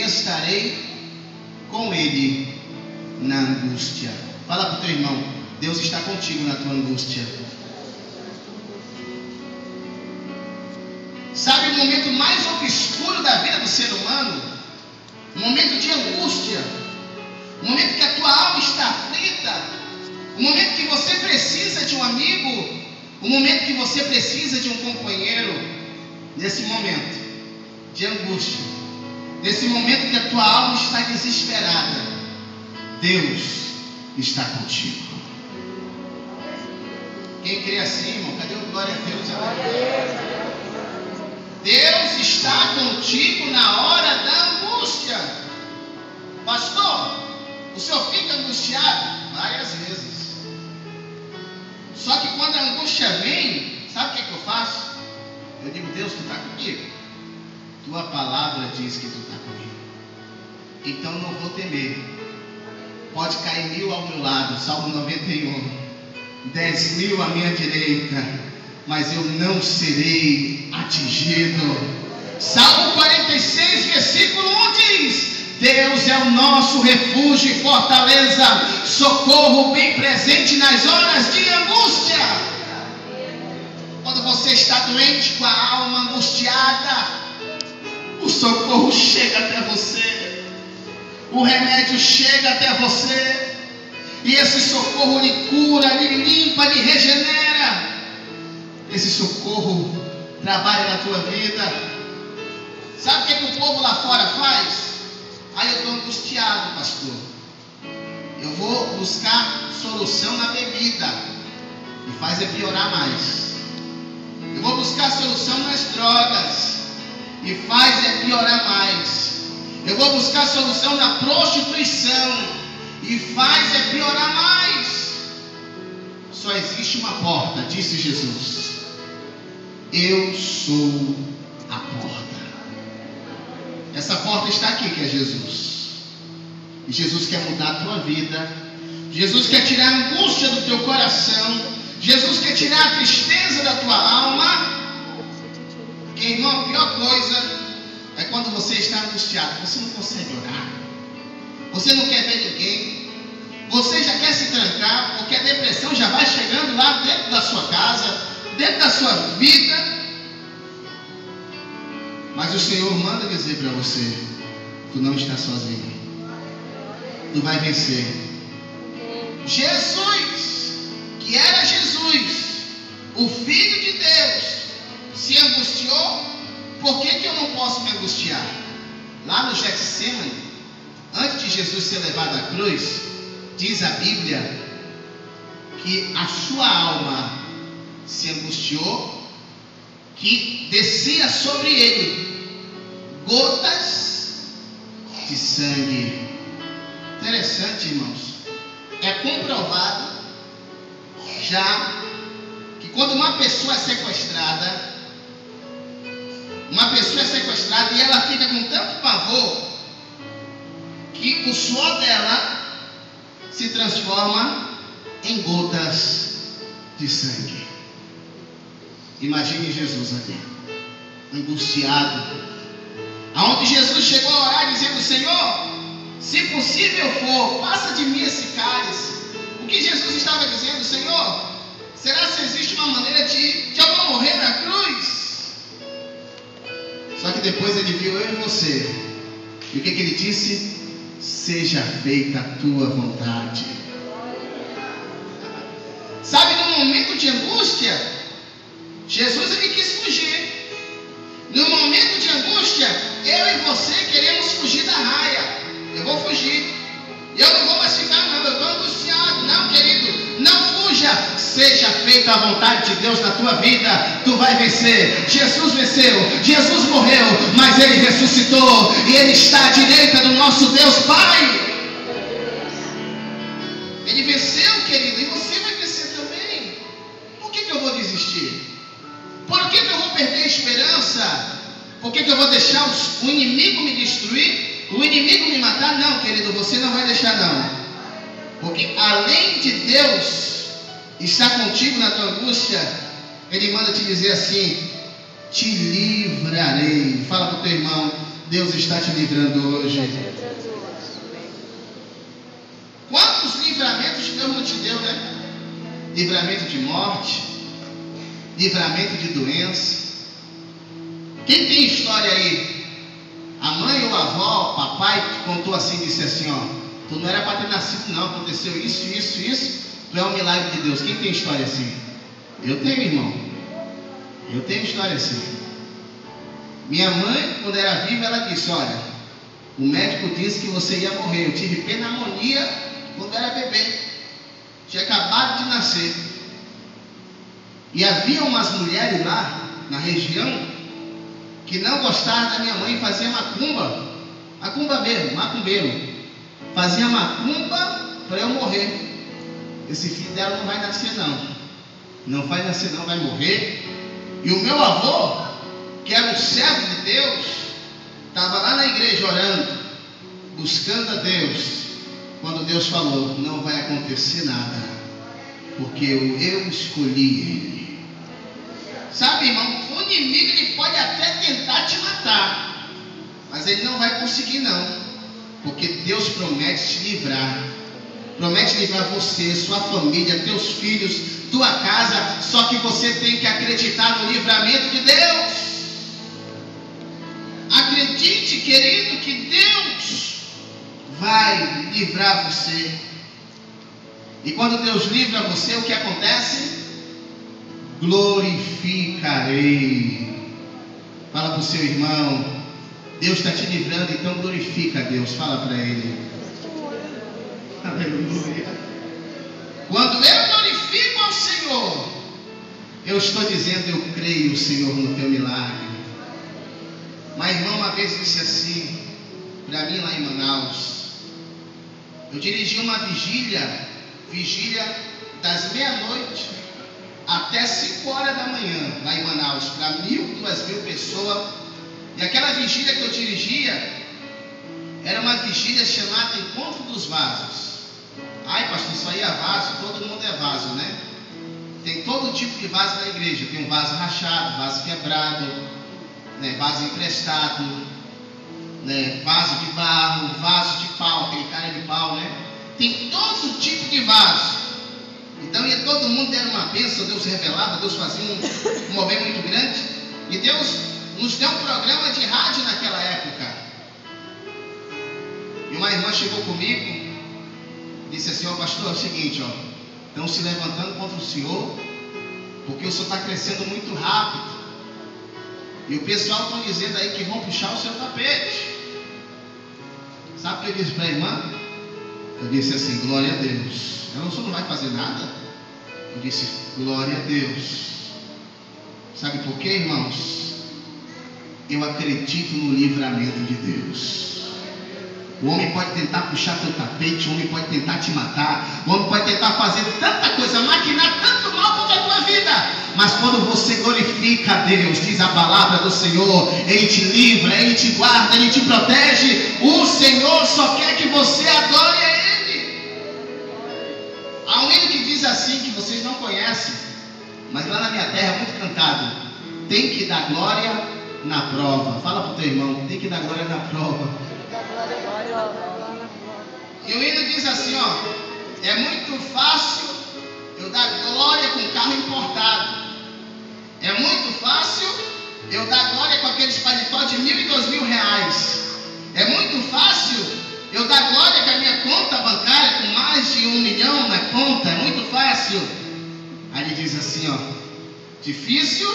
estarei com ele na angústia. Fala para o teu irmão, Deus está contigo na tua angústia. Sabe o momento mais obscuro da vida do ser humano? O momento de angústia. O momento que a tua alma está aflita. O momento que você precisa de um amigo. O momento que você precisa de um companheiro. Nesse momento de angústia. Nesse momento que a tua alma está desesperada. Deus está contigo. Quem crê assim, irmão? Cadê o glória a Deus? Deus está contigo na hora da angústia. Pastor, o senhor fica angustiado? Várias vezes. Só que quando a angústia vem, sabe o que, é que eu faço? Eu digo, Deus, tu está comigo? Tua palavra diz que tu está comigo. Então não vou temer. Pode cair mil ao meu lado, Salmo 91. Dez mil à minha direita mas eu não serei atingido. Salmo 46, versículo 1 diz: Deus é o nosso refúgio e fortaleza, socorro bem presente nas horas de angústia. Quando você está doente com a alma angustiada, o socorro chega até você, o remédio chega até você, e esse socorro lhe cura, lhe limpa, lhe regenera esse socorro trabalhe na tua vida. Sabe o que, é que o povo lá fora faz? Aí eu estou angustiado, pastor. Eu vou buscar solução na bebida. E faz é piorar mais. Eu vou buscar solução nas drogas. E faz é piorar mais. Eu vou buscar solução na prostituição. E faz é piorar mais. Só existe uma porta, disse Jesus. Eu sou a porta. Essa porta está aqui, que é Jesus. E Jesus quer mudar a tua vida. Jesus quer tirar a angústia do teu coração. Jesus quer tirar a tristeza da tua alma. Angustiado. Você não consegue orar. Você não quer ver ninguém. Você já quer se trancar, porque a depressão já vai chegando lá dentro da sua casa dentro da sua vida. Mas o Senhor manda dizer para você: tu não está sozinho. Tu vai vencer. Jesus, que era Jesus, o Filho de Deus, se angustiou. Por que, que eu não posso me angustiar? Lá no Getsemane, antes de Jesus ser levado à cruz, diz a Bíblia que a sua alma se angustiou, que descia sobre ele gotas de sangue. Interessante, irmãos. É comprovado já que quando uma pessoa é sequestrada, uma pessoa é sequestrada e ela fica com tanto pavor que o suor dela se transforma em gotas de sangue. Imagine Jesus aqui, angustiado. Aonde Jesus chegou a orar dizendo: Senhor, se possível for, passa de mim esse cálice. O que Jesus estava dizendo, Senhor? Será se existe uma maneira de, de eu não morrer na cruz? Depois ele viu eu e você. E o que, que ele disse? Seja feita a tua vontade. Sabe, no momento de angústia, Jesus ele quis fugir. No momento de angústia, eu e você queremos fugir da raia. Eu vou fugir. Eu não vou mais ficar, não. Eu estou angustiado. Não, querido. Não fuja. Seja feita a vontade de Deus na tua vida. Vai vencer. Jesus venceu. Jesus morreu. Mas ele ressuscitou. E ele está à direita do nosso Deus Pai. Ele venceu, querido. E você vai vencer também. Por que, que eu vou desistir? Por que, que eu vou perder a esperança? Por que, que eu vou deixar os, o inimigo me destruir? O inimigo me matar? Não, querido, você não vai deixar não. Porque além de Deus estar contigo na tua angústia, Ele manda te dizer assim: te livrarei. Fala para o teu irmão, Deus está te livrando hoje. Quantos livramentos Deus não te deu, né? Livramento de morte, livramento de doença. Quem tem história aí? A mãe ou a avó, papai contou assim, disse assim, ó, tu não era para ter nascido não, aconteceu isso, isso, isso, tu é um milagre de Deus. Quem tem história assim? Eu tenho, irmão. Eu tenho história assim. Minha mãe, quando era viva, ela disse, olha, o médico disse que você ia morrer. Eu tive pneumonia quando era bebê. Tinha acabado de nascer. E havia umas mulheres lá na região que não gostavam da minha mãe e fazia macumba. Macumba mesmo, macumbeiro. Fazia macumba para eu morrer. Esse filho dela não vai nascer não. Não vai nascer não, vai morrer. E o meu avô, que era um servo de Deus, estava lá na igreja orando, buscando a Deus. Quando Deus falou, não vai acontecer nada, porque eu, eu escolhi ele. Sabe, irmão, o inimigo ele pode até tentar te matar, mas ele não vai conseguir não, porque Deus promete te livrar. Promete livrar você, sua família, teus filhos, tua casa, só que você tem que acreditar no livramento de Deus. Acredite, querido, que Deus vai livrar você. E quando Deus livra você, o que acontece? Glorificarei. Fala para o seu irmão, Deus está te livrando, então glorifica a Deus. Fala para ele. Aleluia. Quando eu glorifico ao Senhor, eu estou dizendo, eu creio, Senhor, no teu milagre. Uma irmã uma vez disse assim, para mim lá em Manaus, eu dirigi uma vigília, vigília das meia-noite até 5 horas da manhã, lá em Manaus, para mil, duas mil pessoas. E aquela vigília que eu dirigia era uma vigília chamada Encontro dos Vasos. Ai, pastor, isso aí é vaso, todo mundo é vaso, né? Tem todo tipo de vaso na igreja. Tem um vaso rachado, vaso quebrado, né? vaso emprestado, né? vaso de barro, vaso de pau, aquele cara de pau, né? Tem todo tipo de vaso. Então ia todo mundo dando uma bênção, Deus revelava, Deus fazia um, um mover muito grande. E Deus nos deu um programa de rádio naquela época. E uma irmã chegou comigo, disse assim, ó pastor, é o seguinte, ó, estão se levantando contra o senhor, porque o senhor está crescendo muito rápido. E o pessoal está dizendo aí que vão puxar o seu tapete. Sabe o que eu disse para a irmã? Eu disse assim, glória a Deus. Ela, o senhor não vai fazer nada? Eu disse, glória a Deus. Sabe por quê, irmãos? Eu acredito no livramento de Deus. O homem pode tentar puxar teu tapete, o homem pode tentar te matar, o homem pode tentar fazer tanta coisa, maquinar tanto mal contra a tua vida. Mas quando você glorifica a Deus, diz a palavra do Senhor, Ele te livra, Ele te guarda, Ele te protege. O Senhor só quer que você adore a Ele. Há um hino que diz assim, que vocês não conhecem, mas lá na minha terra é muito cantado. Tem que dar glória na prova. Fala para o teu irmão, tem que dar glória na prova. E o hino diz assim, ó, é muito fácil eu dar glória com carro importado. É muito fácil eu dar glória com aqueles paletó de mil e dois mil reais. É muito fácil eu dar glória com a minha conta bancária com mais de um milhão na conta. É muito fácil. Aí ele diz assim, ó, difícil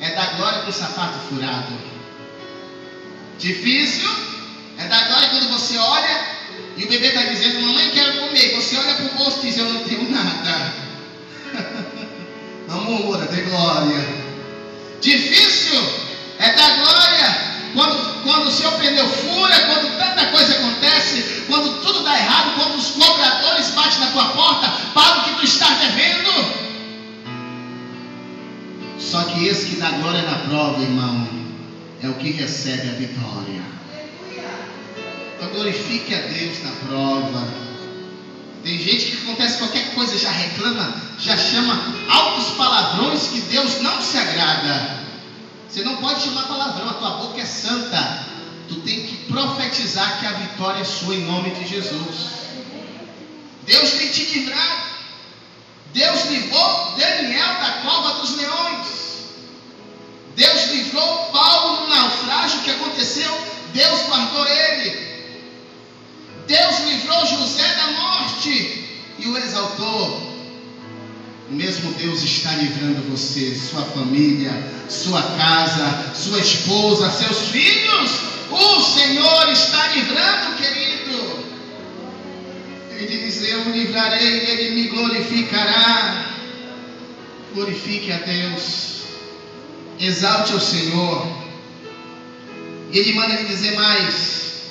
é dar glória com sapato furado. Difícil bebê está dizendo, mamãe, quero comer. Você olha para o bolso e diz, eu não tenho nada. Amor, dê glória. Difícil é dar glória quando, quando o seu pneu fura, quando tanta coisa acontece, quando tudo dá errado, quando os cobradores batem na tua porta, pagam o que tu estás devendo. Só que esse que dá glória na prova, irmão, é o que recebe a vitória. Então glorifique a Deus na prova. Tem gente que acontece qualquer coisa, já reclama, já chama altos palavrões que Deus não se agrada. Você não pode chamar palavrão, a tua boca é santa. Tu tem profetizar que a vitória é sua em nome de Jesus. Deus tem te livrado. Deus livrou Daniel da cova dos leões. Deus livrou Paulo no naufrágio que aconteceu. Deus guardou ele. Deus livrou José da morte e o exaltou. O mesmo Deus está livrando você, sua família, sua casa, sua esposa, seus filhos. O Senhor está livrando, querido. Ele diz: Eu o livrarei, ele me glorificará. Glorifique a Deus, exalte ao Senhor. E ele manda lhe dizer mais: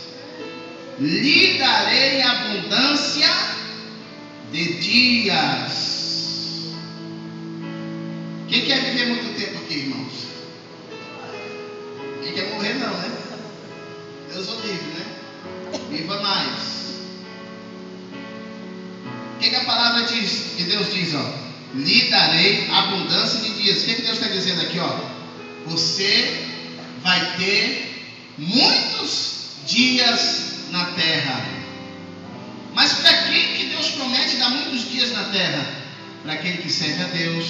lhe darei abundância de dias. Quem quer viver muito tempo aqui, irmãos? Quem quer morrer não, né? Deus o livre, né? Viva mais. O que, que a palavra diz? Que Deus diz, ó. Lhe darei abundância de dias. O que, que Deus está dizendo aqui, ó? Você vai ter muitos dias na terra. Mas promete dar muitos dias na terra? Para aquele que serve a Deus,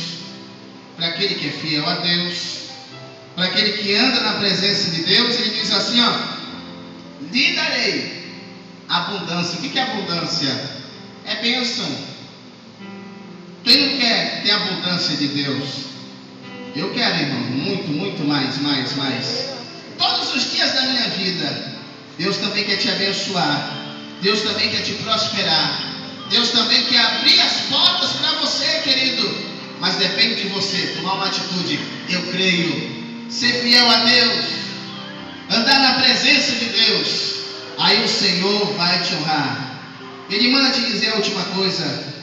para aquele que é fiel a Deus, para aquele que anda na presença de Deus, ele diz assim, ó, lhe darei abundância. O que é abundância? É bênção. Quem não quer ter abundância de Deus? Eu quero, irmão, muito, muito mais, mais, mais. Todos os dias da minha vida, Deus também quer te abençoar. Deus também quer te prosperar. Deus também quer abrir as portas para você, querido. Mas depende de você tomar uma atitude. Eu creio. Ser fiel a Deus. Andar na presença de Deus. Aí o Senhor vai te honrar. Ele manda te dizer a última coisa: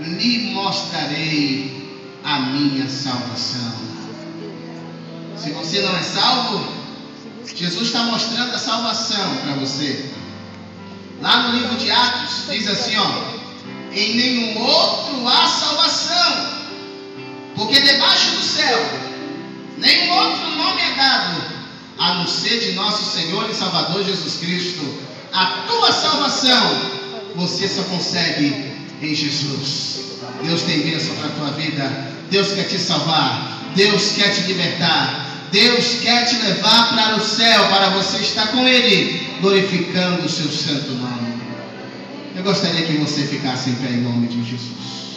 lhe mostrarei a minha salvação. Se você não é salvo, Jesus está mostrando a salvação para você. Lá no livro de Atos diz assim, ó: em nenhum outro há salvação, porque debaixo do céu nenhum outro nome é dado a não ser de nosso Senhor e Salvador Jesus Cristo. A tua salvação você só consegue em Jesus. Deus tem bênção para a tua vida. Deus quer te salvar. Deus quer te libertar. Deus quer te levar para o céu, para você estar com Ele, glorificando o seu santo nome. Gostaria que você ficasse em pé em nome de Jesus.